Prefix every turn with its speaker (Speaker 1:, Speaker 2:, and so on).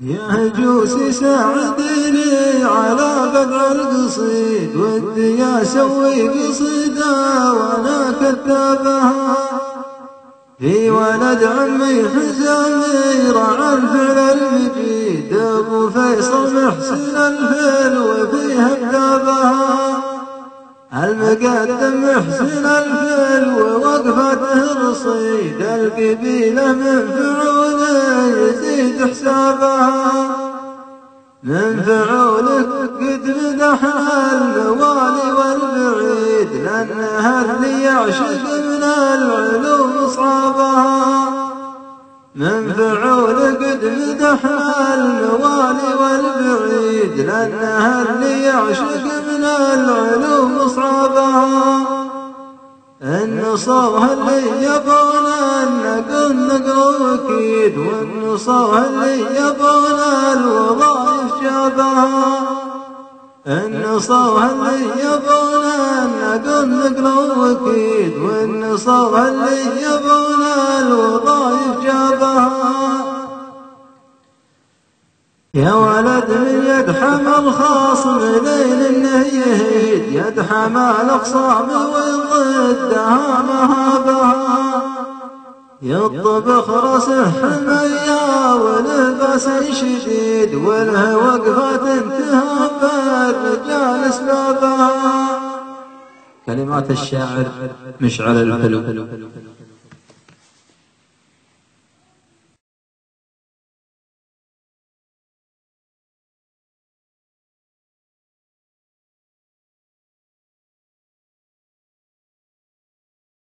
Speaker 1: يا جوسي ساعدني على بدع القصيد ودي أسوي قصيدة وأنا كتابها في ولد عمي حزامي رعى الفعل المجيد أبو فيصل محسن الفيل وفيها كتابها المقدم محسن الفيل ووقفته رصيد القبيلة من فعوله يزيد حسابها من فعولك قد مدحنا الموالي والبعيد لأنها اللي يعشق من العلوم صعبها من فعولك قد مدحنا الموالي والبعيد لأنها اللي يعشق من العلوم صعبها النصوها اللي نقل أكيد اللي يبغى الوظائف شابها النصوها اللي يبغى النقل نقل أكيد والنصوها اللي يبغى الوظائف شابها يا ولد من يد حمى الخاصم ليل انه يهيد يد حمى الاقصام وضدها مهابها يطبخ راسه حمية ولباس شديد وله وقفة انتهاب الرجال اسبابها
Speaker 2: كلمات الشاعر مشعل الحلو